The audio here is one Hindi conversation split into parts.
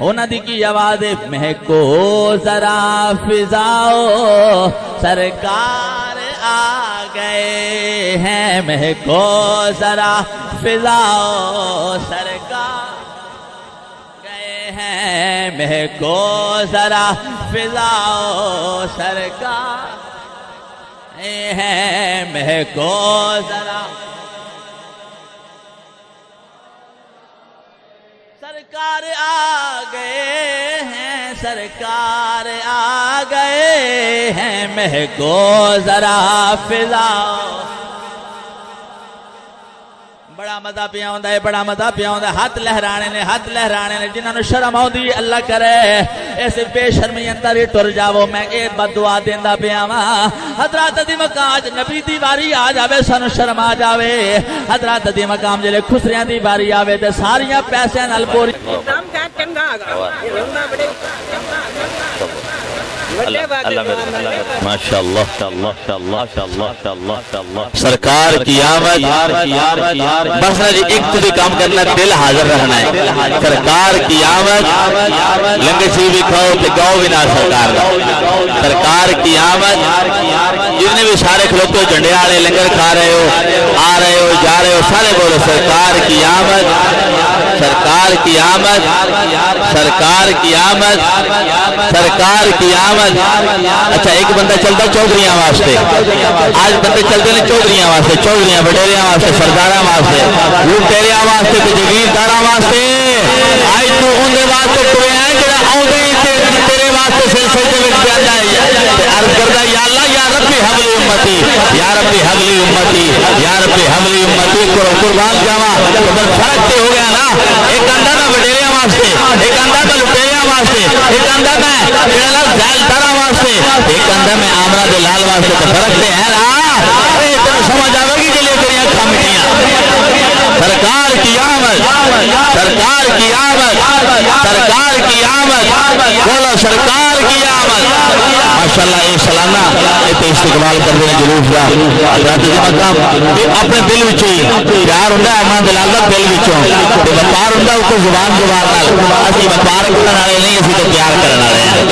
उन्होंने की आवाज़, महको जरा फिजाओ, सरकार आ गए हैं, महको जरा फिजाओ, सरकार गए हैं, महको जरा फिजाओ, सरकार हैं, महको जरा सरकार आ गए हैं सरकार आ गए हैं। महको जरा फिजाओ बड़ा मज़ा पिया है बड़ा मज़ा पिया होंदा हाथ लहराने ने हाथ लहराने ने जिन्होंने शर्म आउंदी अल्लाह करे। इस बेशर्मी अंदर ही टुर जावो मैं ये बदुआ देंदा पिया वा। हज़रत दी मकाम नबी दी वारी आ जावे सानू शर्म आ जावे। हज़रत दी मकाम जेले खुसरियाँ दी वारी आवे ते सारियाँ पैसे नाल पूरी काम का चंगा। आगा बड़े सरकार की आमद बस जी एक तो भी काम करना दिल हाजिर रहना है सरकार की आमद लंगर सी भी खाओ तो गाओ भी ना सरकार सरकार की आमद जितने भी सारे खलोते झंडे वाले लंगर खा रहे हो आ रहे हो जा रहे हो सारे बोलो सरकार की आमद सरकार की आमद, सरकार की आमद, सरकार की आमद। अच्छा एक बंदा चलता चौधरिया वास्ते। आज बंदे चलते ने चौधरिया वास्ते, चौधरिया बटेरिया वास्ते, सरदारा वास्ते, लुटेरिया वास्ते ते जगीरदारा वास्ते। आज तू उनके वास्ते कोई है आउंदे ही तेरे वास्ते सिलसिले अर्ज़ जावा। तो ते हो गया ना। एक अंदा ना बडेरिया वास्ते, एक अंदा ना लुटेरिया वास्ते, एक वास्ते, एक लाल वास्ते तो ते ना। अरे समझ आवेगी के लिए तेरी अखा मिटियाँ सरकार की आमद। सरकार की आमद। सरकार की आमद। बोलो, सरकार की आमद। माशाल्लाह, ये सलाना। इतने इस्तेमाल कर हैं ज़रूर मतलब अपने दिल में प्यार होंगे माँ दलाल का दिल विचों। व्यापार हों उसको ज़ुबान ना असं व्यापार करने वाले नहीं, असं तो प्यार करने वाले हैं।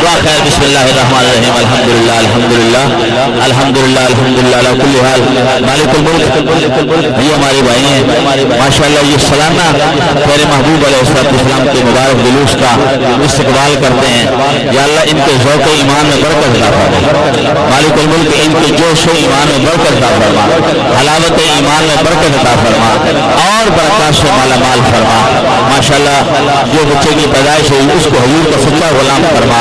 दुआ खैर, बिस्मिल्लाह रहमान रहीम। अल्हम्दुलिल्लाह अल्हम्दुलिल्लाह। अल्हम्दुलिल्लाह अल्हम्दुलिल्लाह, अला कुल्ल हाल। मालिकुल मुल्क, ये हमारे भाई हैं। माशाल्लाह ये सालाना प्यारे महबूब अलैहिस्सलाम के मुबारक जुलूस का इस्तकबाल करते हैं। या अल्लाह इनके ज़ौक़ ईमान में बरकत अता फरमा मालिकुल मुल्क इनके जोश ईमान में बरकत अता फरमा हलावत ईमान में बरकत अता फरमा और बरकत से माला माल फरमा माशाल्लाह जो बच्चे की पैदाइश हुई, उसको हजूर का सच्चा गुलाम फरमा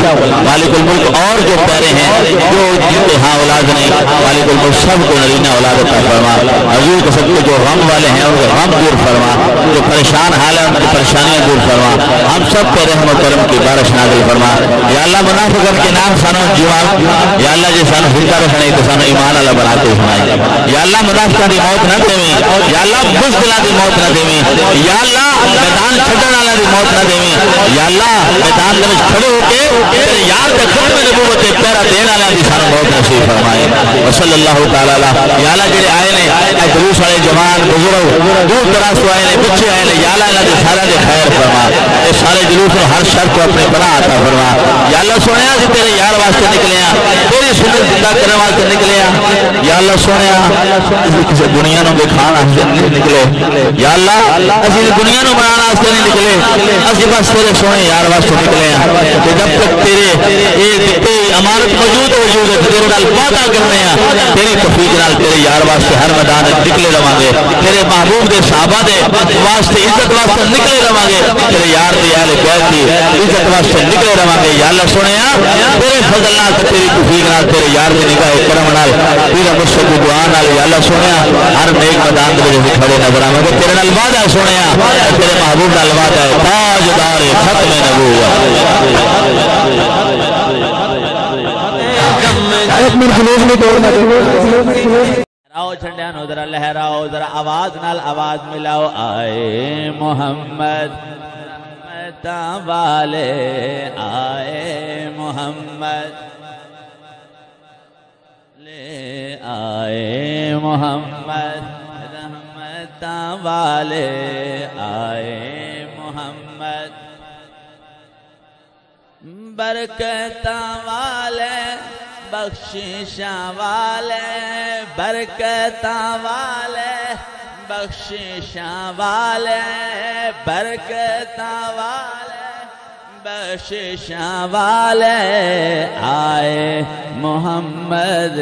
मालिकुल मुल्क और जो प्यारे हैं, जो जिनके हाँ औलाद नहीं, मालिकुल मुल्क सबको नरीना औलाद फरमा हजूर के सबके जो गम वाले हैं गम दूर फरमा जो परेशान, हाल है उनकी परेशानियाँ दूर फरमा। हम सब पे रहम करम की बारिश नाजिल फरमा। या अल्लाह मुनाफिकन के नाम सानो जीवान या अल्लाह जी सानो हिंदा रखने तो सानो ईमान अल्लाह बनाते सुनाई। या अल्लाह मुनाफिकन की मौत न देवी। या अल्लाह बुज़दिला की मौत न देवी। या अल्लाह मैदान छड़न वाला की मौत न देवी। या अल्लाह मैदान में खड़े होके यार के खुद में नबूवत पैरा देने वाला की सानो मौत नसीब फरमाए। व सल्लल्लाहु तआला या अल्लाह जेड़े आए ने ए जुलूस वाले जवान, बुज़ुर्ग, दूर दराज तो आए ने बच्चे आए सारे दे खैर फरमा, ते सारे जुलूस नु हर शर्त तो अपने पनाह अता फरमा। या अल्लाह तेरे यार वास्ते निकले आ तेरी सुन्नत ज़िंदा करने वास्ते निकले आ या किसी दुनिया नु दिखाण नहीं निकले। या अल्लाह दुनिया नु बनाण वास्ते नहीं निकले। असी बस तेरे सोने यार वास्ते निकले आ जब तक तेरे ए दित्ते मौजूद मौजूद है तेरे नाल वादा करने हैं तेरी तौफीक तेरे यार वास्ते हर मैदान निकले रवांगे। तेरे महबूब के साहबा के वास्ते वास्ते इज़्ज़त वास्ते निकले रवांगे। तेरे यार दे यार बैठ दी इज़्ज़त वास्ते निकले रवांगे। या अल्लाह सुनया तेरे फजल नाल ते तेरी तौफीक नाल, तेरे यार दी निगाह करम नाल तेरा मुर्शद दी दुआ नाल या अल्लाह सुनया हर नेक मैदान दे विच नज़र आवे। तेरे नाल वादा सुनया तेरे महबूब नाल है। ताजदार एक मिनट में तोड़ना लहराओ झंडिया जरा लहराओ जरा आवाज़ नाल आवाज़ मिलाओ। आए मोहम्मद वाले, आए मोहम्मद, ले आए मोहम्मद, रहमता वाले, आए मोहम्मद, बरकता वाले। बख्शिशा वाले, बरकता वाले, बख्शिशा वाले, बरकता वाले, बख्शिशा वाले आए मोहम्मद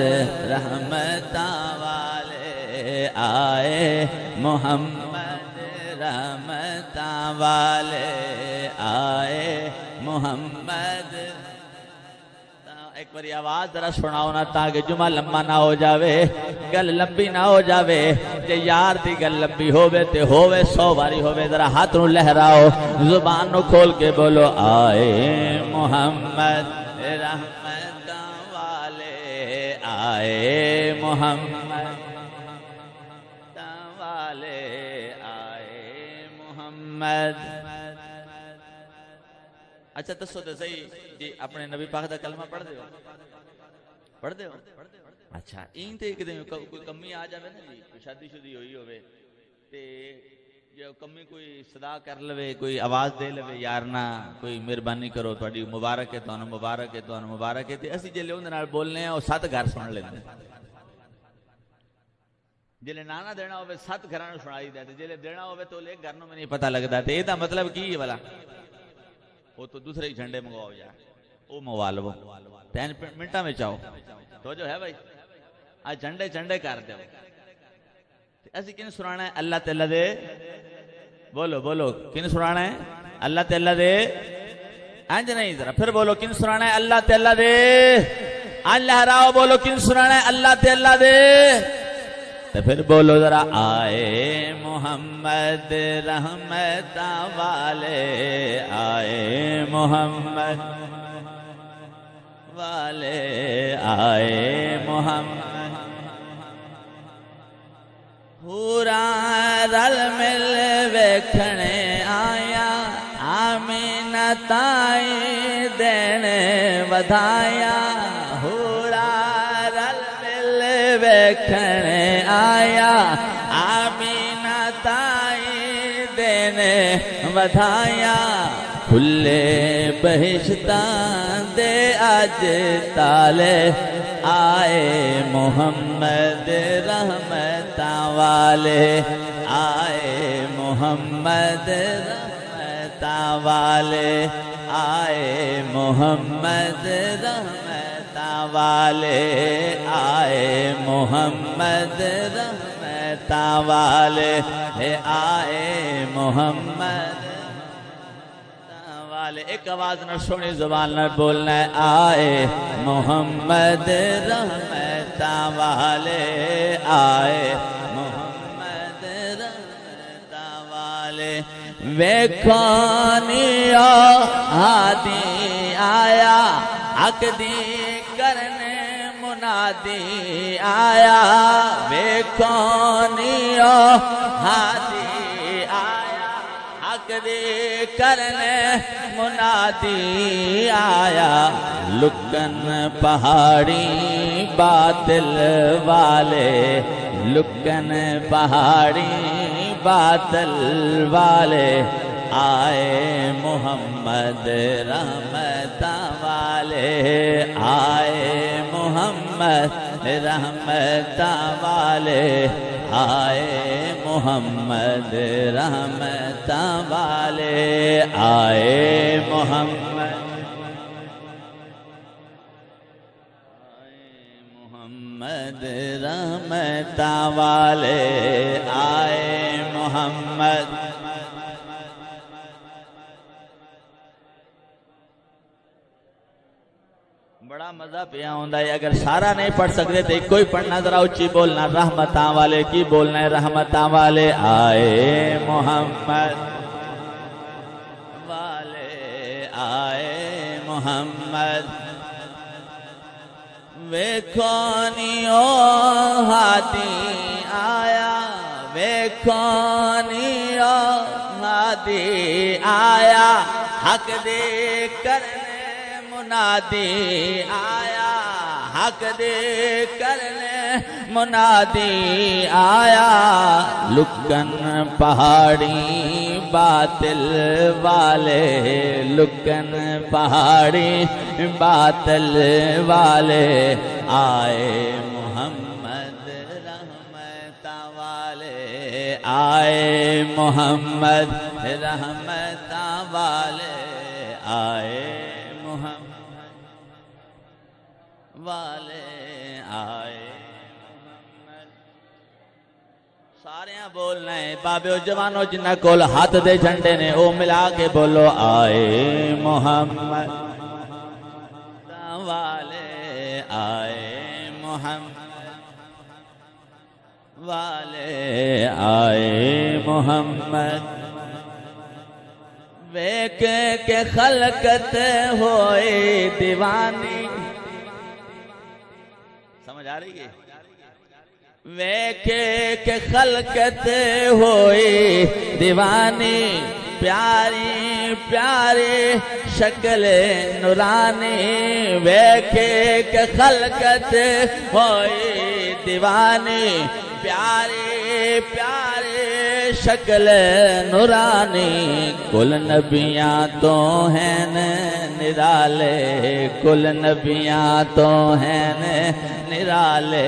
रहमता वाले, आए मोहम्मद रहमता वाले, आए मोहम्मद बारी आवाज़ जरा सुनाओ ना ताकि जुमा लंबा ना हो जावे, गल लंबी ना हो जावे। जे यार दी गल लंबी होवे ते होवे, सौ बारी होवे, जरा हाथ नु लहराओ, ज़ुबान नु खोल के बोलो, आए मोहम्मद रहमत वाले, आए मोहम्मद वाले, आए मोहम्मद। ਅੱਛਾ, ਦੱਸੋ ਤੇ ਸਹੀ ਜੀ ਆਪਣੇ ਨਬੀ ਪਾਕ ਦਾ ਕਲਮਾ ਪੜ੍ਹਦੇ ਹੋ। ਪੜ੍ਹਦੇ ਹੋ? ਅੱਛਾ ਇਨ ਤੇ ਇੱਕ ਦਿਨ ਕੋਈ ਕਮੀ ਆ ਜਾਵੇ ਨਾ ਜੀ, ਕੋਈ ਸ਼ਾਦੀ ਸ਼ੁਦੀ ਹੋਈ ਹੋਵੇ, ਤੇ ਜੇ ਕਮੀ ਕੋਈ ਸਦਾ ਕਰ ਲਵੇ, ਕੋਈ ਆਵਾਜ਼ ਦੇ ਲਵੇ, ਯਾਰ ਨਾ, ਕੋਈ ਮਿਹਰਬਾਨੀ ਕਰੋ, ਤੁਹਾਡੀ ਮੁਬਾਰਕ ਹੈ, ਤੁਹਾਨੂੰ ਮੁਬਾਰਕ ਹੈ, ਤੁਹਾਨੂੰ ਮੁਬਾਰਕ ਹੈ, ਤੇ ਅਸੀਂ ਜੇ ਉਹਦੇ ਨਾਲ ਬੋਲਨੇ ਆ, ਉਹ ਸੱਤ ਘਰ ਸੁਣ ਲੈਂਦੇ ਜਿਹੜੇ ਨਾਨਾ ਦੇਣਾ ਹੋਵੇ, ਸੱਤ ਘਰਾਂ ਨੂੰ ਸੁਣਾਈਦਾ ਤੇ ਜਿਹੜੇ ਦੇਣਾ ਹੋਵੇ, ਤਾਂ ਉਹ ਘਰ ਨੂੰ ਮੈਨੂੰ ਪਤਾ ਲੱਗਦਾ, ਤੇ ਇਹਦਾ ਮਤਲਬ ਕੀ ਹੈ ਵਾਲਾ वो तो दूसरे ही झंडे मंगवाओ यार। वो मंगवा लो तीन मिनटा में चाहो। तो जो है भाई आ झंडे झंडे कर दो। असि किन सुनाना है? अल्लाह तला दे। बोलो बोलो। किन सुनाना है? अल्लाह तला दे। अंज नहीं, जरा फिर बोलो, किन सुनाना है? अल्लाह तला दे। आज लहराओ बोलो, किन सुनाना है? अल्लाह तला दे। तो फिर बोलो जरा, आए मोहम्मद रहमत वाले आए मोहम्मद वाले, आए मोहम्मद। पूरा रल मिल वेखने आया, आमीन ताई देने वधाया वेखने आया, आमीन ताई देने वधाया खुले बहिश्ता दे अज ताले, आए मोहम्मद रहमता वाले आए मोहम्मद रहमता वाले आए मोहम्मद रहमता वाले आए मोहम्मद रहमता वाले आए मोहम्मद वाले एक आवाज़ न सुनी, ज़ुबान न बोलना। आए मोहम्मद रहमता वाले आए मोहम्मद रहमता वाले वेखानिया हादी आया अकदी मुनादी आया। वेखानिया हादी आया। अकदी करने मुनादी आया। लुकन पहाड़ी बातिल वाले, लुकन पहाड़ी बादल वाले। आए मोहम्मद रहमता वाले, आए मोहम्मद रहमता वाले आए मोहम्मद रहमता वाले आए मोहम्मद। मोहम्मद रहमता वाले आए मोहम्मद। बड़ा मज़ा पिया होंदा है। अगर सारा नहीं पढ़ सकते तो कोई पढ़ना जरा उच्ची बोलना। रहमता वाले की बोलना है? रहमता वाले आए मोहम्मद। वाले आए मोहम्मद। वेखोनियो हाथी आया। वेखोनियो हाथी आया। हक दे करने मुनादी आया, हक दे करने मुनादी आया। लुकन पहाड़ी बातिल वाले, लुकन पहाड़ी बातिल वाले, आए मोहम्मद रहमत वाले, आए मोहम्मद रहमत वाले, आए वाले आए। सारियाँ बोलना है, बाबे जवानों जिन्ना कोल हाथ दे झंडे ने ओ मिला के बोलो, आए मोहम्मद। वाले आए मोहम्मद। वाले आए मोहम्मद। वेक के खलकत होए, दीवानी है वेके के खलकत होए दीवानी, प्यारी प्यारी, शक्ल नुरानी। वेखे के खलकत होए दीवानी, प्यारे प्यारे शक्ल नुरानी, कुल नबियाँ तो हैं निराले, कुल नबियाँ तो हैं निराले।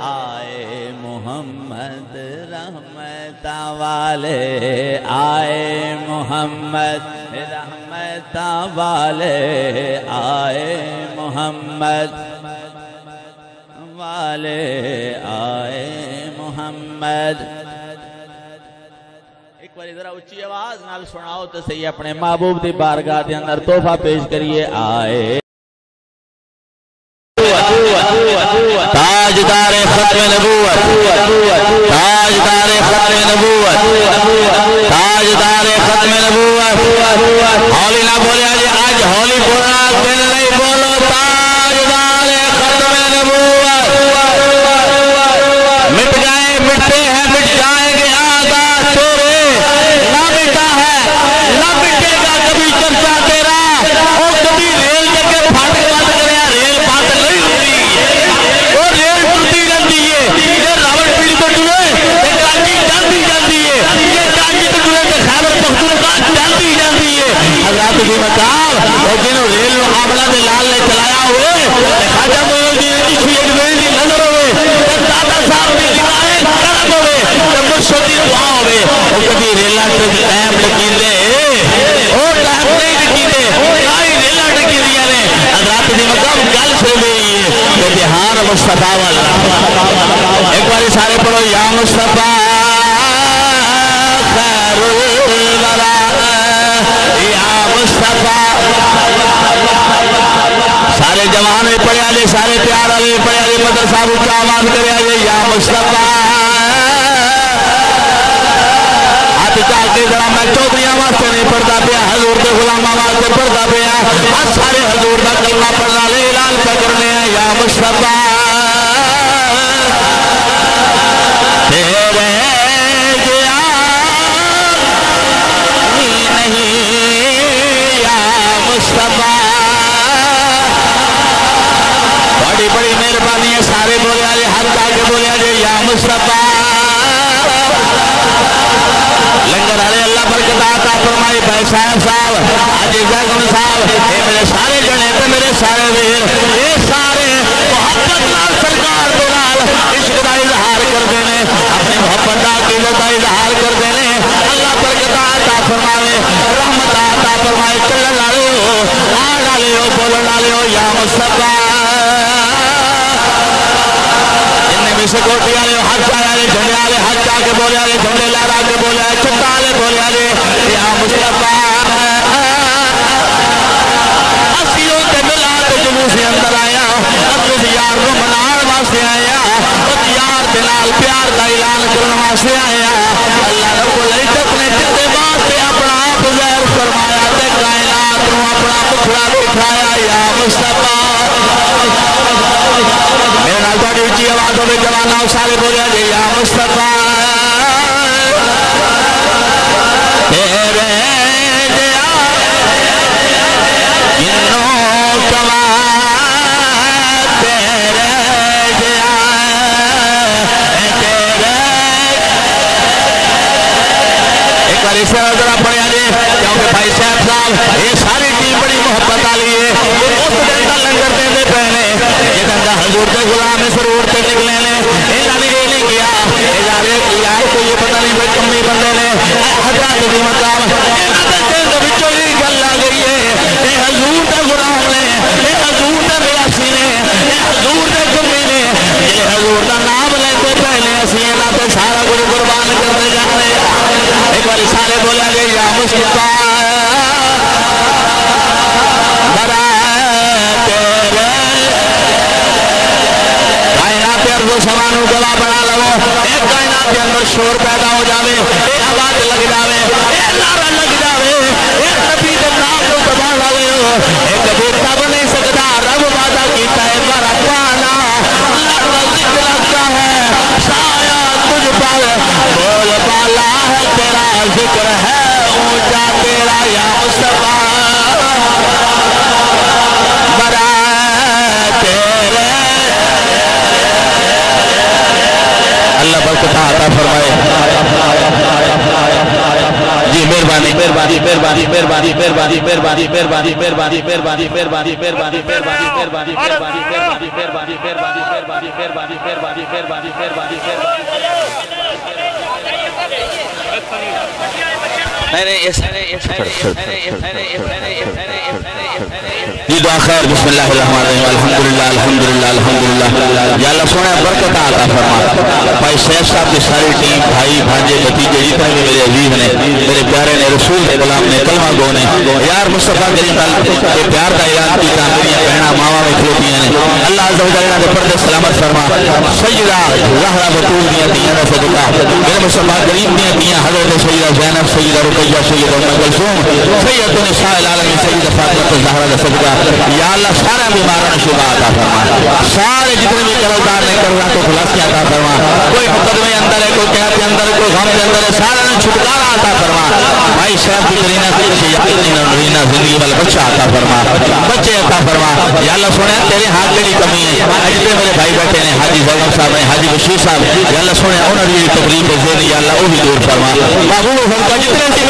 आए मोहम्मद रहमता वाले, आए मोहम्मद रहमता वाले, आए मोहम्मद वाले, आए मोहम्मद बार जरा उची आवाज़ नाल सुनाओ तो सही, अपने महबूब की बारगाह के अंदर तोहफा पेश करिए। आए। हौली ना बोले आज हौली बोलना यहाँ मुस्तफ़ा वाला। एक बार सारे पढ़ो, या मुस्तफ़ा या मुस्तफ़ा। सारे जवान भी पढ़िया सारे प्यार आजे पढ़े आजे मदर साहब उच्चा आवाज़ करे या मुस्तफ़ा। वास्ते नहीं हजूर के गुलामा वास्ते सारे हजूर का ले क्या या बड़ी बड़ी मेहरबानी है, सारे बोले आजे हाथ आगे बोले आजे या मुस्तफ़ा लंगर वाले अल्लाह फरमाई भाई साहब साहब आज जगन साहब, ये मेरे सारे जने ते मेरे सारे वीर, ये सारे सरकार दे इजहार करदे ने, अपनी मोहब्बत दा अकीदत दा इजहार करदे ने, अल्लाह बरकत आता फरमावे रहमत आता फरमाए हो आण वाले हो बोलण वाले हो, या मुस्तफ़ा। में से कोटी वाले हाथ आए झंडे हर हाथ के बोले आले झंडे लहरा के बोले आले चुप्पा आले बोले आले या मुस्तफ़ा हसियों के मिला के जुलूस अंदर आया अब यार को मनार वास्ते आया उस यार के प्यार का ऐलान करने वास्ते आया। अल्लाह मेहरबानी मेहरबानी मेहरबानी मेहरबानी मेहरबानी मेहरबानी मेहरबानी मेहरबानी मेहरबानी मेहरबानी मेहरबानी मेहरबानी मेहरबानी मेहरबानी मेहरबानी मेहरबानी मेहरबानी मेहरबानी मेहरबानी नहीं नहीं इस जी दुआ खैर बिस्मिल्लाह रहमान रहीम अल्हम्दुलिल्लाह अल्हम्दुलिल्लाह भाई सैयद साहब सारी टीम, भाई, भांजे, भतीजे मेरे अज़ीज़ ने, मेरे प्यारे ने, रसूल के गुलाम ने यार मुस्तफ़ा के प्यार का ऐलान की मेरी बहना मावा में सलामत है है है बच्चा अता फरमा बच्चे अता फरमा या तेरे हाथ में कमी है जितने मेरे भाई बैठे हाजी जगम साहब ने हाजी बशीर साहब अल्लाह सुने उन्होंने तकलीफ़ है दूर फरमा बाबू फरका जितने हैं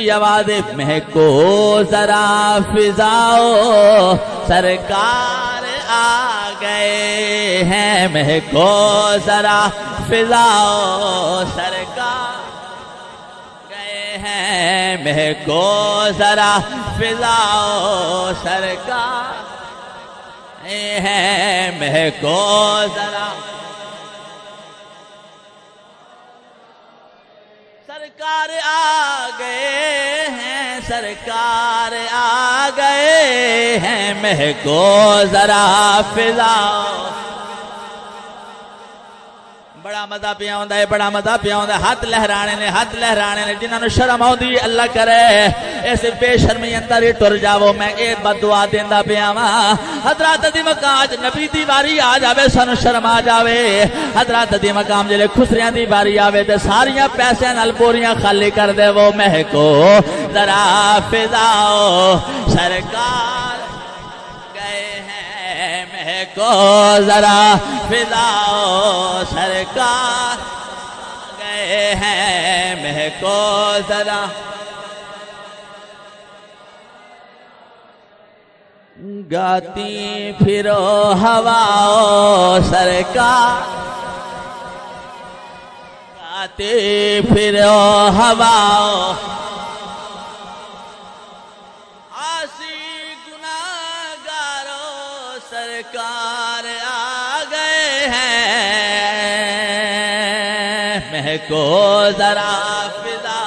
की आवाज़, महको जरा फिजाओ, सरकार आ गए हैं, महको जरा फिजाओ, सरकार गए हैं, महको जरा फिजाओ, सरकार हैं, महको जरा सरकार आ गए सरकार आ गए हैं महको जरा फिजाओ बड़ा मज़ा पिया होंदा है, बड़ा मज़ा पिया है। हथ लहराने ने हथ लहराने ने जिन्होंने शर्म आउंदी, अल्लाह करे। इस बेशर्मी अंदर ही टुर जावो, मैं ये बदुआ देंदा पिया वा। हज़रत दी मकाम नबी दी वारी आ जावे, सानू शर्म आ जावे। हज़रत दी मकाम जेले खुसरियाँ दी वारी आवे ते सारियाँ पैसे नाल बोरियाँ खाली कर देवो, महको। जरा फिजाओ, सरकार महको जरा फिजाओ सरकार गए हैं महको जरा। गाती फिरो हवाओ सरकार। गाती फिरो हवाओ को जरा फिजा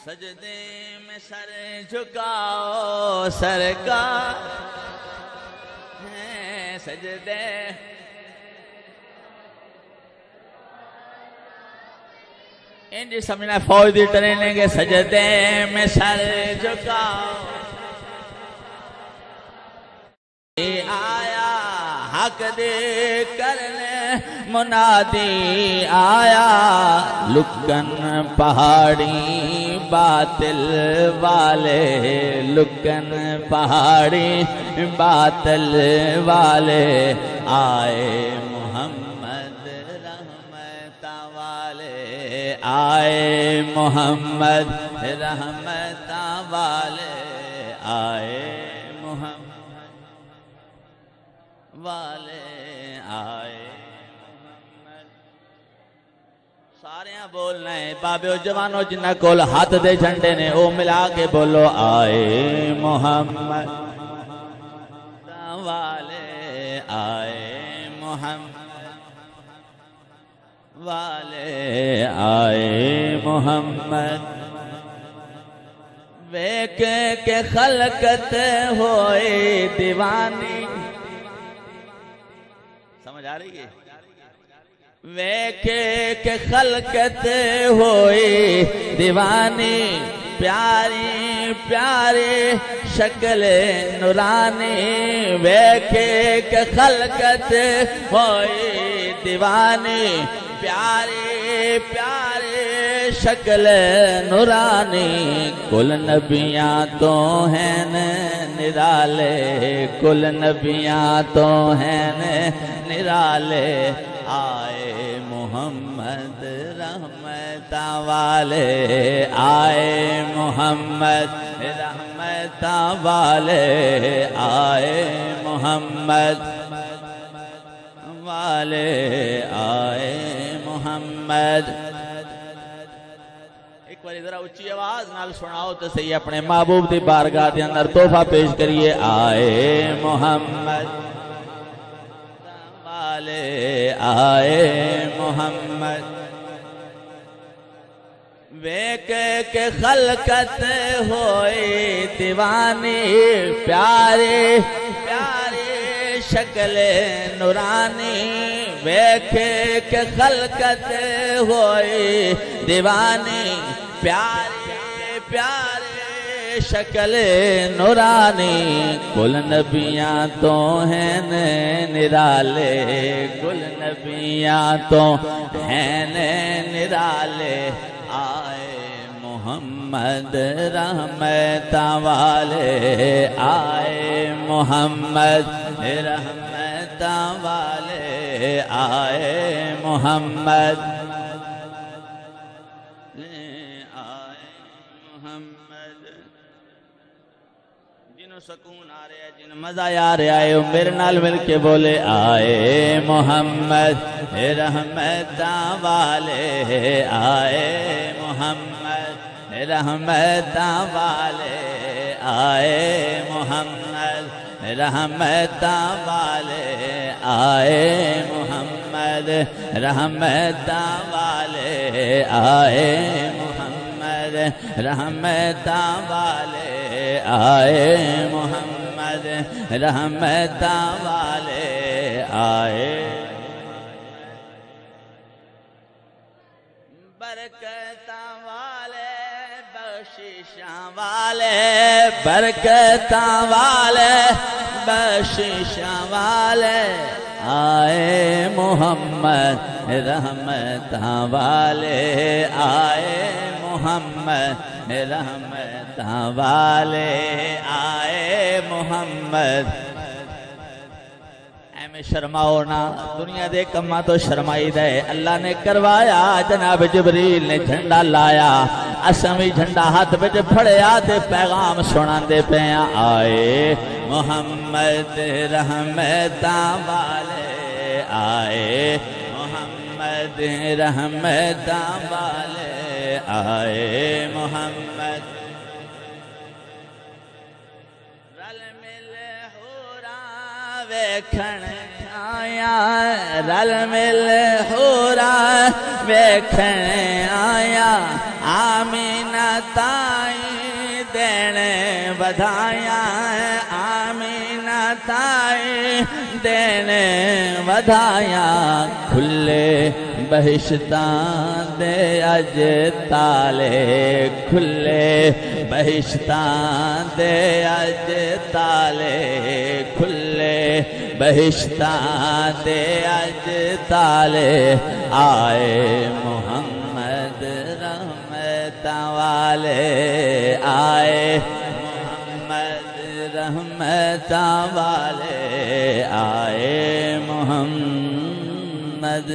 सजदे में सर झुकाओ सर सरकार है सजदे इंज समझना फौज दी ट्रेनिंग सजदे में सर झुकाओ ये आया हक दे करने, मुनादी आया। लुकन पहाड़ी बातिल वाले, लुकन पहाड़ी बातिल वाले। आए मोहम्मद आए मोहम्मद रहमता वाले आए मोहम्मद। वाले आए सारियाँ बोलना है, बाबे जवानों जिन्ना कोल हाथ दे झंडे ने, ओ मिला के बोलो, आए मोहम्मद वाले आए मोहम्मद। वाले आए मोहम्मद। वेक के खलकत होए दीवानी। समझ आ रही है? वेके के खलकत होए दीवानी। प्यारी प्यारी शक्ल नुरानी के खलकत होए दीवानी। प्यारे प्यारे शक्ल नुरानी, कुल नबियाँ तो हैं निराले। कुल नबियाँ तो हैं निराले। आए मोहम्मद रहमता वाले आए मोहम्मद रहमता वाले आए मोहम्मद, वाले आए मोहम्मद। एक बार जरा उच्ची आवाज़ नाल सुनाओ तो सही, अपने महबूब की बारगाह के अंदर तोहफा पेश करिए। आए मोहम्मद, वाले आए मोहम्मद। वेक के खलकत होए दीवानी, प्यारे प्यारे शक्ल नुरानी। वेख के खलकत होए दीवानी, प्यारे प्यारे शक्ल नुरानी। कुल नबियाँ तो हैं निराले, कुल नबियाँ तो हैं निराले। मोहम्मद रहमता वाले आए मोहम्मद रहमता वाले आए मोहम्मद। सुकून आ रहा है, जिन मज़ा आ रहा है मेरे नाल मिल के बोले, आए मोहम्मद रहमता वाले आए मोहम्मद रहमता वाले आए मोहम्मद रहमता वाले आए मोहम्मद रहमता वाले आए मोहम्मद रहमता वाले आए मोहम्मद रहमता वाले आए वाले बरकता वाले बख्शिशा वाले आए मोहम्मद रहमत वाले आए मोहम्मद रहमत वाले आए मोहम्मद में शर्माओ ना। दुनिया के कमां तो शर्माई दे। अल्लाह ने करवाया, जनाब जबरील ने झंडा लाया। असम भी झंडा हाथ बिच फड़िया ते पैगाम सुनाते पे आए मोहम्मद रहमता वाले, आए मोहम्मद रहमता वाले, आए मोहम्मद वेखण आया, रल मिल होरा वेखण आया, आमीना ताई देण वधाया, आमीना ताई देण वधाया, खुले बहिश्तां दे अज ताले, खुले बहिश्तां दे अज ताले, खुले बहिश्तां दे अज ताले आए मोहम्मद रहमता वाले आए मोहम्मद रहमता वाले आए मोहम्मद